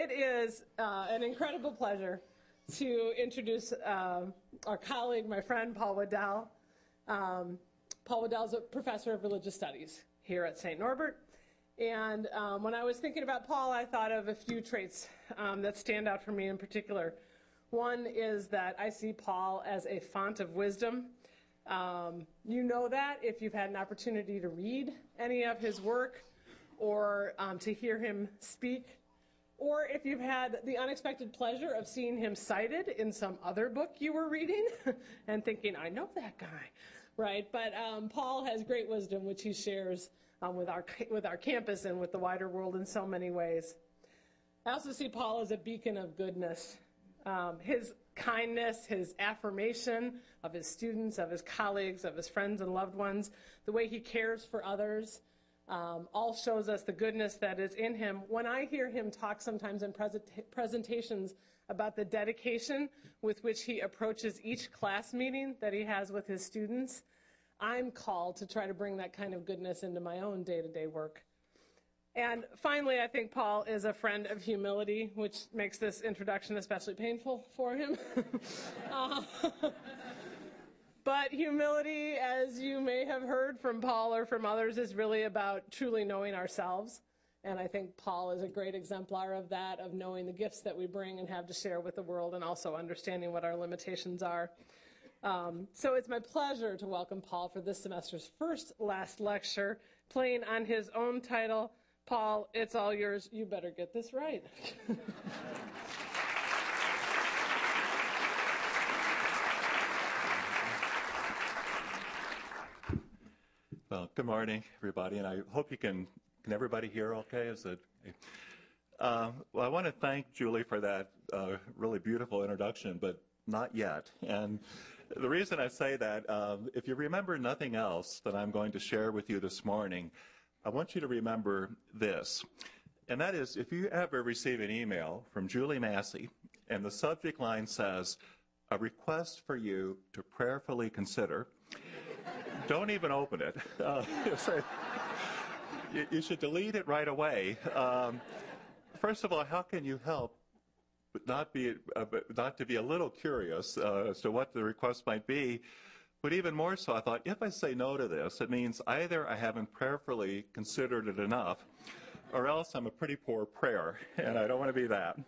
it is uh, an incredible pleasure to introduce um, our colleague, my friend, Paul Wadell. Um, Paul Wadell is a professor of religious studies here at St. Norbert. And um, when I was thinking about Paul, I thought of a few traits um, that stand out for me in particular. One is that I see Paul as a font of wisdom. Um, you know that if you've had an opportunity to read any of his work or um, to hear him speak, or if you've had the unexpected pleasure of seeing him cited in some other book you were reading and thinking, I know that guy, right? But um, Paul has great wisdom, which he shares um, with, our, with our campus and with the wider world in so many ways. I also see Paul as a beacon of goodness. Um, his kindness, his affirmation of his students, of his colleagues, of his friends and loved ones, the way he cares for others, um, all shows us the goodness that is in him. When I hear him talk sometimes in present- presentations about the dedication with which he approaches each class meeting that he has with his students, I'm called to try to bring that kind of goodness into my own day to day work. And finally, I think Paul is a friend of humility, which makes this introduction especially painful for him. uh, but humility, as you may have heard from Paul or from others, is really about truly knowing ourselves. And I think Paul is a great exemplar of that, of knowing the gifts that we bring and have to share with the world, and also understanding what our limitations are. Um, so it's my pleasure to welcome Paul for this semester's first last lecture, playing on his own title. Paul, it's all yours. You better get this right. well, good morning, everybody, and I hope you can. Can everybody hear okay? Is it? Uh, well, I want to thank Julie for that uh, really beautiful introduction, but not yet. And the reason I say that, um, if you remember nothing else that I'm going to share with you this morning, I want you to remember this. And that is, if you ever receive an email from Julie Massey and the subject line says, a request for you to prayerfully consider, don't even open it. Uh, you, you, should delete it right away. Um, first of all, how can you help not be uh, not to be a little curious uh, as to what the request might be. But even more so, I thought if I say no to this, it means either I haven't prayerfully considered it enough, or else I'm a pretty poor prayer, and I don't want to be that.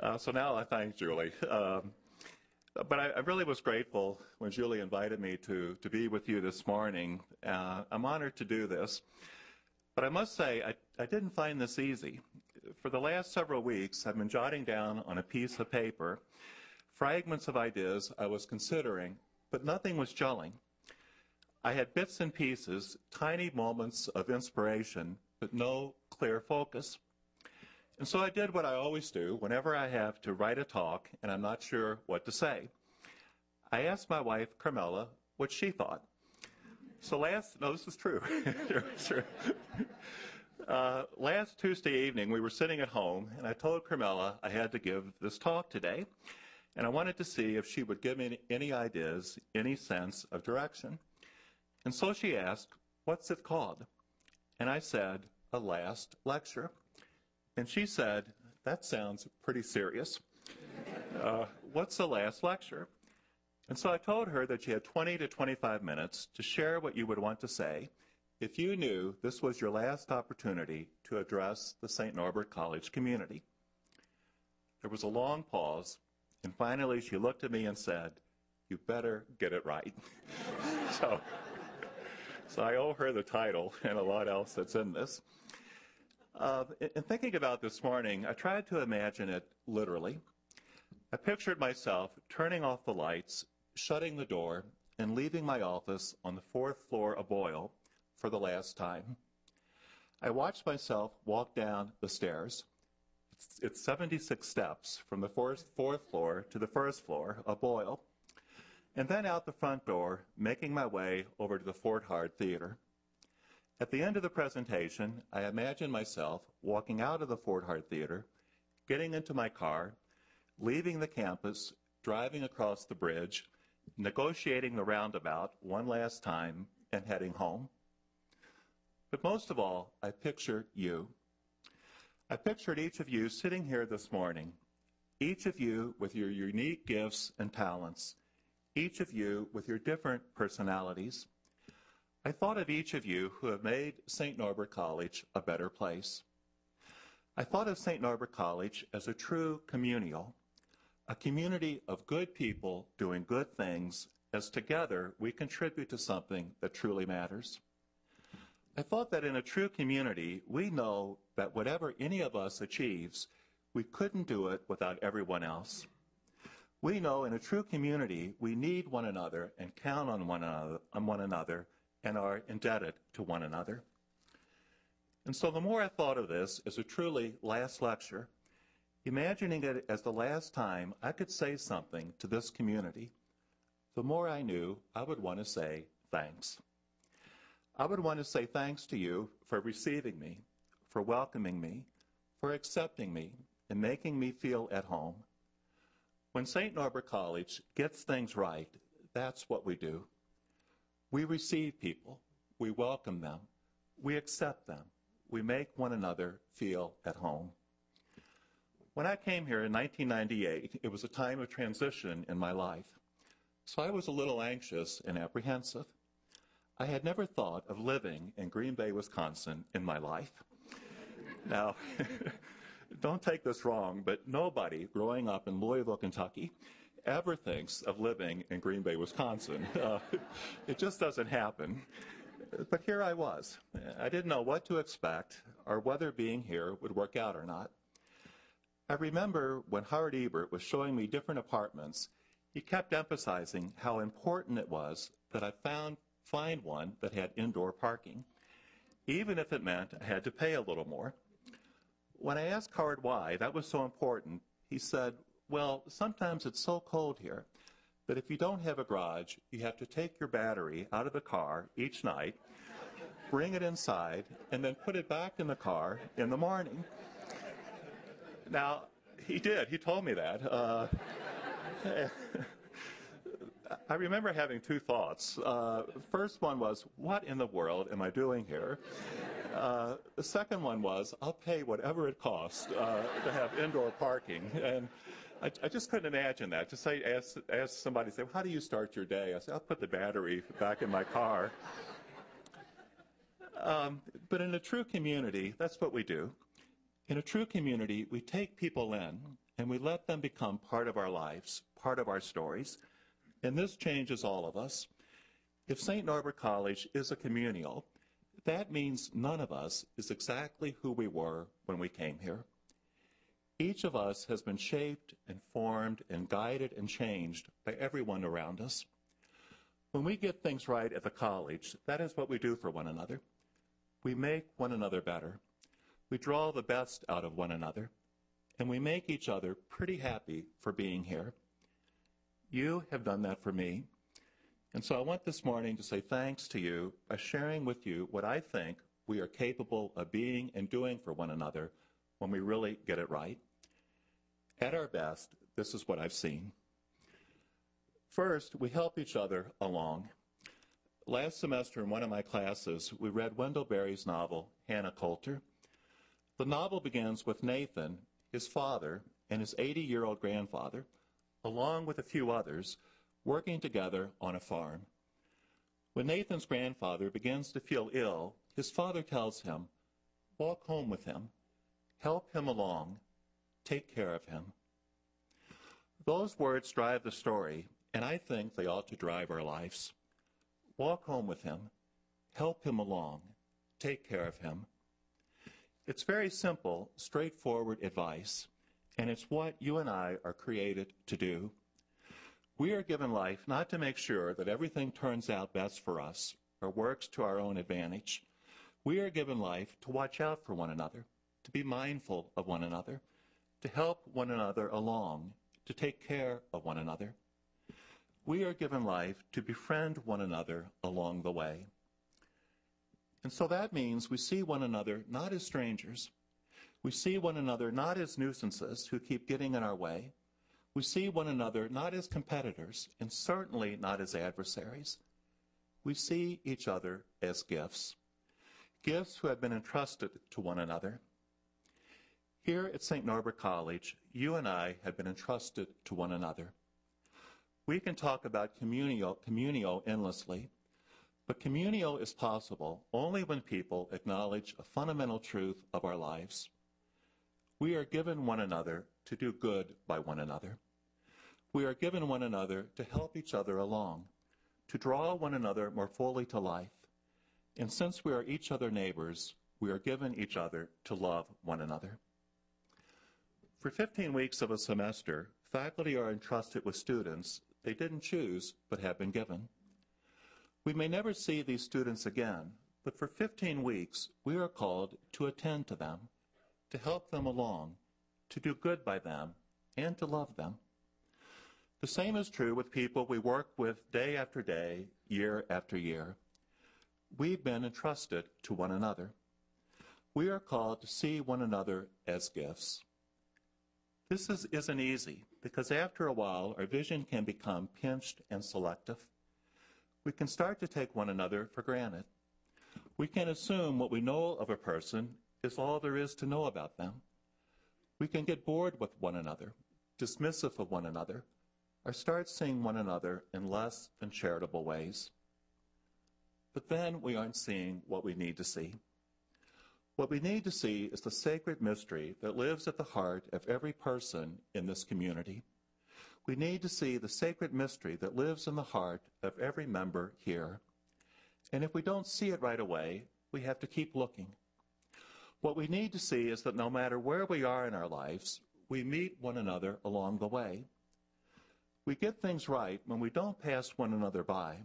Uh, so now I thank Julie. Um, but I, I, really was grateful when Julie invited me to, to be with you this morning. Uh, I'm honored to do this. But I must say, I, I didn't find this easy for the last several weeks, I've been jotting down on a piece of paper fragments of ideas I was considering, but nothing was gelling. I had bits and pieces, tiny moments of inspiration, but no clear focus. And so I did what I always do whenever I have to write a talk and I'm not sure what to say. I asked my wife, Carmela, what she thought. So last, no, this is true. Uh, last Tuesday evening, we were sitting at home, and I told Carmela I had to give this talk today, and I wanted to see if she would give me any ideas, any sense of direction. And so she asked, What's it called? And I said, A last lecture. And she said, That sounds pretty serious. Uh, what's the last lecture? And so I told her that she had 20 to 25 minutes to share what you would want to say if you knew this was your last opportunity to address the St. Norbert College community. There was a long pause, and finally she looked at me and said, You better get it right. so, so I owe her the title and a lot else that's in this. Uh, in thinking about this morning, I tried to imagine it literally. I pictured myself turning off the lights, shutting the door, and leaving my office on the fourth floor of Boyle for the last time. I watched myself walk down the stairs. It's, it's 76 steps from the fourth, fourth floor to the first floor of Boyle, and then out the front door, making my way over to the Fort Howard Theater. At the end of the presentation, I imagined myself walking out of the Fort Howard Theater, getting into my car, leaving the campus, driving across the bridge, negotiating the roundabout one last time, and heading home. But most of all, I picture you. I pictured each of you sitting here this morning, each of you with your unique gifts and talents, each of you with your different personalities. I thought of each of you who have made St. Norbert College a better place. I thought of St. Norbert College as a true communio, a community of good people doing good things as together we contribute to something that truly matters. I thought that in a true community, we know that whatever any of us achieves, we couldn't do it without everyone else. We know in a true community, we need one another and count on one another, on one another and are indebted to one another. And so the more I thought of this as a truly last lecture, imagining it as the last time I could say something to this community, the more I knew I would want to say thanks. I would want to say thanks to you for receiving me, for welcoming me, for accepting me, and making me feel at home. When St. Norbert College gets things right, that's what we do. We receive people, we welcome them, we accept them, we make one another feel at home. When I came here in 1998, it was a time of transition in my life. So I was a little anxious and apprehensive. I had never thought of living in Green Bay, Wisconsin in my life. now, don't take this wrong, but nobody growing up in Louisville, Kentucky ever thinks of living in Green Bay, Wisconsin. Uh, it just doesn't happen. But here I was. I didn't know what to expect or whether being here would work out or not. I remember when Howard Ebert was showing me different apartments, he kept emphasizing how important it was that I found find one that had indoor parking, even if it meant I had to pay a little more. When I asked Howard why that was so important, he said, Well, sometimes it's so cold here that if you don't have a garage, you have to take your battery out of the car each night, bring it inside, and then put it back in the car in the morning. Now, he did. He told me that. Uh, I remember having two thoughts. Uh, first one was, what in the world am I doing here? Uh, the second one was, I'll pay whatever it costs uh, to have indoor parking. And I, I, just couldn't imagine that. To say, ask, ask somebody, say, well, how do you start your day? I said, I'll put the battery back in my car. Um, but in a true community, that's what we do. In a true community, we take people in and we let them become part of our lives, part of our stories. And this changes all of us. If St. Norbert College is a communio, that means none of us is exactly who we were when we came here. Each of us has been shaped and formed and guided and changed by everyone around us. When we get things right at the college, that is what we do for one another. We make one another better. We draw the best out of one another. And we make each other pretty happy for being here. You have done that for me. And so I want this morning to say thanks to you by sharing with you what I think we are capable of being and doing for one another when we really get it right. At our best, this is what I've seen. First, we help each other along. Last semester in one of my classes, we read Wendell Berry's novel, Hannah Coulter. The novel begins with Nathan, his father, and his 80 year old grandfather along with a few others, working together on a farm. When Nathan's grandfather begins to feel ill, his father tells him, Walk home with him, help him along, take care of him. Those words drive the story, and I think they ought to drive our lives. Walk home with him, help him along, take care of him. It's very simple, straightforward advice and it's what you and I are created to do. We are given life not to make sure that everything turns out best for us or works to our own advantage. We are given life to watch out for one another, to be mindful of one another, to help one another along, to take care of one another. We are given life to befriend one another along the way. And so that means we see one another not as strangers, we see one another not as nuisances who keep getting in our way. We see one another not as competitors and certainly not as adversaries. We see each other as gifts, gifts who have been entrusted to one another. Here at St. Norbert College, you and I have been entrusted to one another. We can talk about communio, communio endlessly, but communio is possible only when people acknowledge a fundamental truth of our lives. We are given one another to do good by one another. We are given one another to help each other along, to draw one another more fully to life. And since we are each other neighbors, we are given each other to love one another. For 15 weeks of a semester, faculty are entrusted with students they didn't choose but have been given. We may never see these students again, but for 15 weeks we are called to attend to them, to help them along, to do good by them, and to love them. The same is true with people we work with day after day, year after year. We've been entrusted to one another. We are called to see one another as gifts. This is, isn't easy because after a while our vision can become pinched and selective. We can start to take one another for granted. We can assume what we know of a person is all there is to know about them. We can get bored with one another, dismissive of one another, or start seeing one another in less than charitable ways. But then we aren't seeing what we need to see. What we need to see is the sacred mystery that lives at the heart of every person in this community. We need to see the sacred mystery that lives in the heart of every member here. And if we don't see it right away, we have to keep looking. What we need to see is that no matter where we are in our lives, we meet one another along the way. We get things right when we don't pass one another by,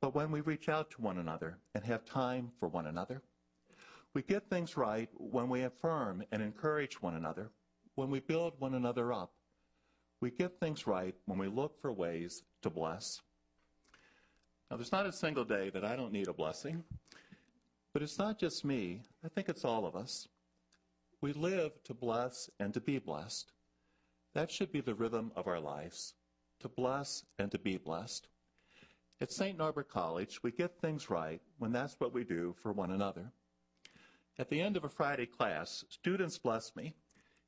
but when we reach out to one another and have time for one another. We get things right when we affirm and encourage one another, when we build one another up. We get things right when we look for ways to bless. Now, there's not a single day that I don't need a blessing, but it's not just me. I think it's all of us. We live to bless and to be blessed. That should be the rhythm of our lives, to bless and to be blessed. At St. Norbert College, we get things right when that's what we do for one another. At the end of a Friday class, students bless me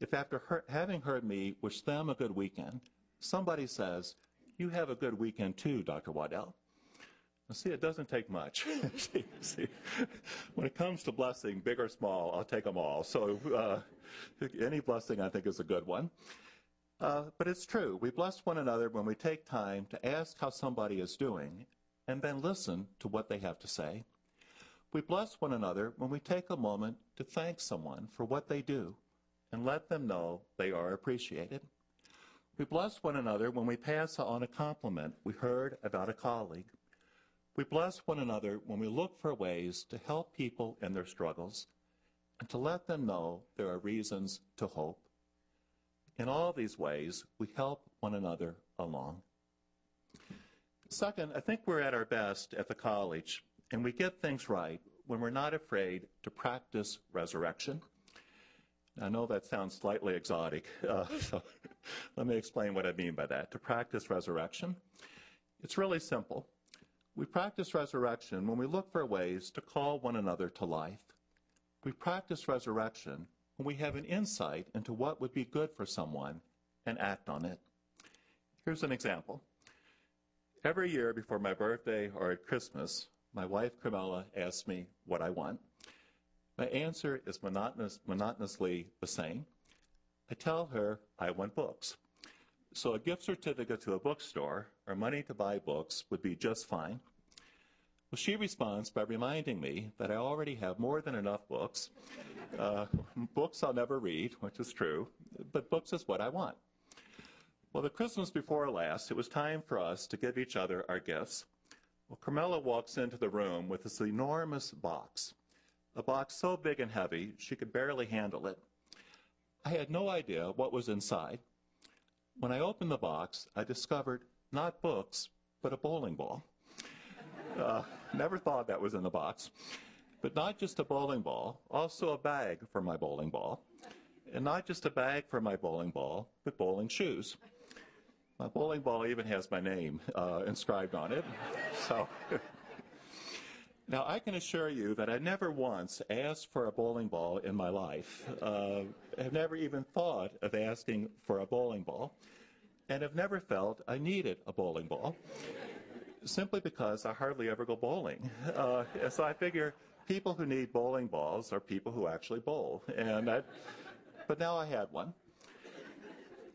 if after her- having heard me wish them a good weekend, somebody says, you have a good weekend too, Dr. Wadell. Now, see, it doesn't take much. see, see, when it comes to blessing, big or small, I'll take them all. So uh, any blessing, I think, is a good one. Uh, but it's true. We bless one another when we take time to ask how somebody is doing and then listen to what they have to say. We bless one another when we take a moment to thank someone for what they do and let them know they are appreciated. We bless one another when we pass on a compliment we heard about a colleague. We bless one another when we look for ways to help people in their struggles and to let them know there are reasons to hope. In all these ways, we help one another along. Second, I think we're at our best at the college and we get things right when we're not afraid to practice resurrection. I know that sounds slightly exotic, uh, so let me explain what I mean by that. To practice resurrection, it's really simple. We practice resurrection when we look for ways to call one another to life. We practice resurrection when we have an insight into what would be good for someone and act on it. Here's an example. Every year before my birthday or at Christmas, my wife Carmela asks me what I want. My answer is monotonous, monotonously the same. I tell her I want books. So a gift certificate to a bookstore or money to buy books would be just fine. Well, she responds by reminding me that I already have more than enough books. Uh, books I'll never read, which is true, but books is what I want. Well, the Christmas before last, it was time for us to give each other our gifts. Well, Carmela walks into the room with this enormous box, a box so big and heavy she could barely handle it. I had no idea what was inside. When I opened the box, I discovered not books, but a bowling ball. Uh, never thought that was in the box. But not just a bowling ball, also a bag for my bowling ball. And not just a bag for my bowling ball, but bowling shoes. My bowling ball even has my name uh, inscribed on it. So, Now, I can assure you that I never once asked for a bowling ball in my life. Uh, have never even thought of asking for a bowling ball, and have never felt I needed a bowling ball, simply because I hardly ever go bowling. Uh, so I figure people who need bowling balls are people who actually bowl, and I, but now I had one.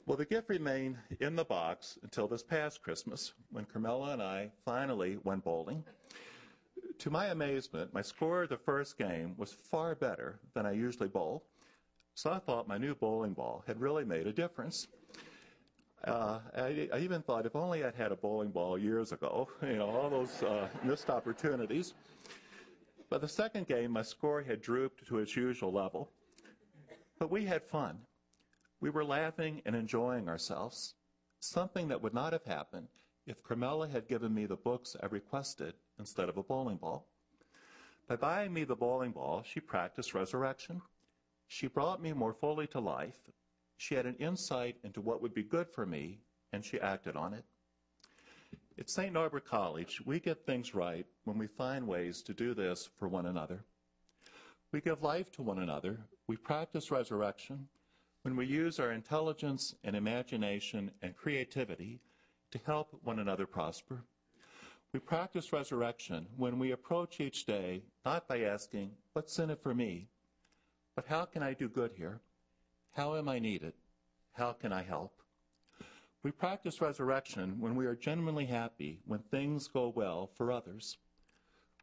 Well, the gift remained in the box until this past Christmas, when Carmela and I finally went bowling. To my amazement, my score of the first game was far better than I usually bowl, so I thought my new bowling ball had really made a difference. Uh, I, I, even thought if only I'd had a bowling ball years ago, you know, all those uh, missed opportunities. But the second game, my score had drooped to its usual level. But we had fun. We were laughing and enjoying ourselves, something that would not have happened if Carmela had given me the books I requested instead of a bowling ball. By buying me the bowling ball, she practiced resurrection. She brought me more fully to life. She had an insight into what would be good for me, and she acted on it. At St. Norbert College, we get things right when we find ways to do this for one another. We give life to one another. We practice resurrection when we use our intelligence and imagination and creativity to help one another prosper. We practice resurrection when we approach each day not by asking, What's in it for me? but how can I do good here? How am I needed? How can I help? We practice resurrection when we are genuinely happy when things go well for others.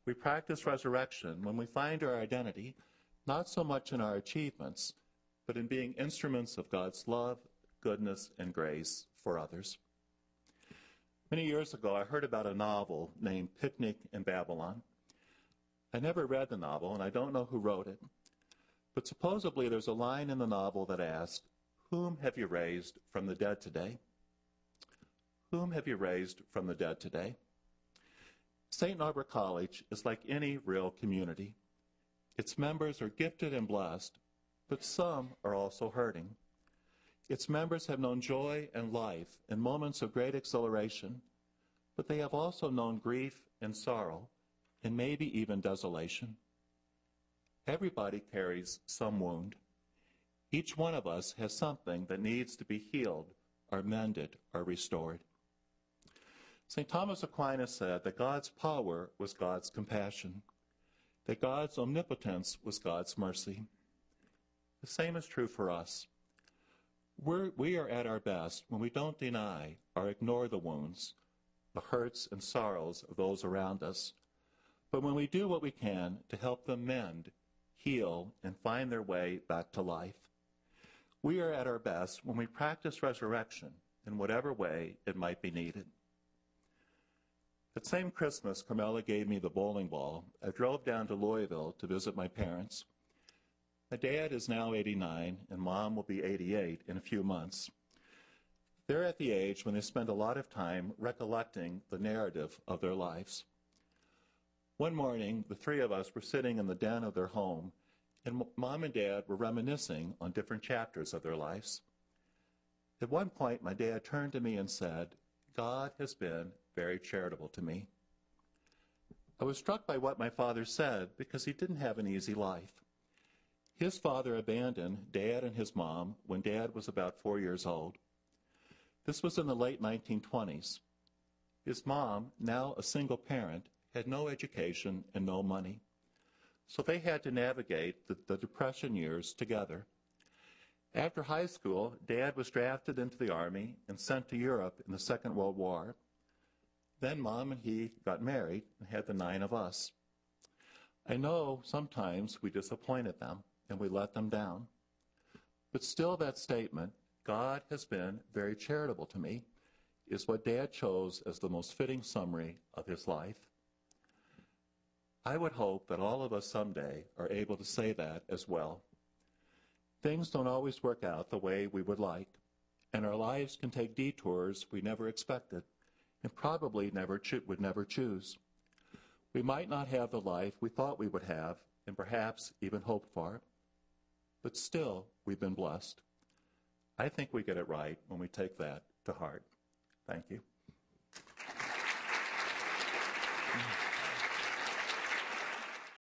We practice resurrection when we find our identity not so much in our achievements, but in being instruments of God's love, goodness, and grace for others. Many years ago, I heard about a novel named Picnic in Babylon. I never read the novel, and I don't know who wrote it. But supposedly there's a line in the novel that asks, Whom have you raised from the dead today? Whom have you raised from the dead today? St. Norbert College is like any real community. Its members are gifted and blessed, but some are also hurting. Its members have known joy and life in moments of great exhilaration, but they have also known grief and sorrow, and maybe even desolation. Everybody carries some wound. Each one of us has something that needs to be healed or mended or restored. St. Thomas Aquinas said that God's power was God's compassion, that God's omnipotence was God's mercy. The same is true for us. We're, we are at our best when we don't deny or ignore the wounds, the hurts and sorrows of those around us, but when we do what we can to help them mend, heal, and find their way back to life. We are at our best when we practice resurrection in whatever way it might be needed. That same Christmas, Carmela gave me the bowling ball. I drove down to Louisville to visit my parents. My dad is now 89, and mom will be 88 in a few months. They're at the age when they spend a lot of time recollecting the narrative of their lives. One morning, the three of us were sitting in the den of their home, and mom and dad were reminiscing on different chapters of their lives. At one point, my dad turned to me and said, God has been very charitable to me. I was struck by what my father said because he didn't have an easy life. His father abandoned Dad and his mom when Dad was about four years old. This was in the late 1920s. His mom, now a single parent, had no education and no money. So they had to navigate the, the Depression years together. After high school, Dad was drafted into the Army and sent to Europe in the Second World War. Then Mom and he got married and had the nine of us. I know sometimes we disappointed them and we let them down. But still, that statement, God has been very charitable to me, is what Dad chose as the most fitting summary of his life. I would hope that all of us someday are able to say that as well. Things don't always work out the way we would like, and our lives can take detours we never expected and probably never cho- would never choose. We might not have the life we thought we would have and perhaps even hoped for but still, we've been blessed. I think we get it right when we take that to heart. Thank you.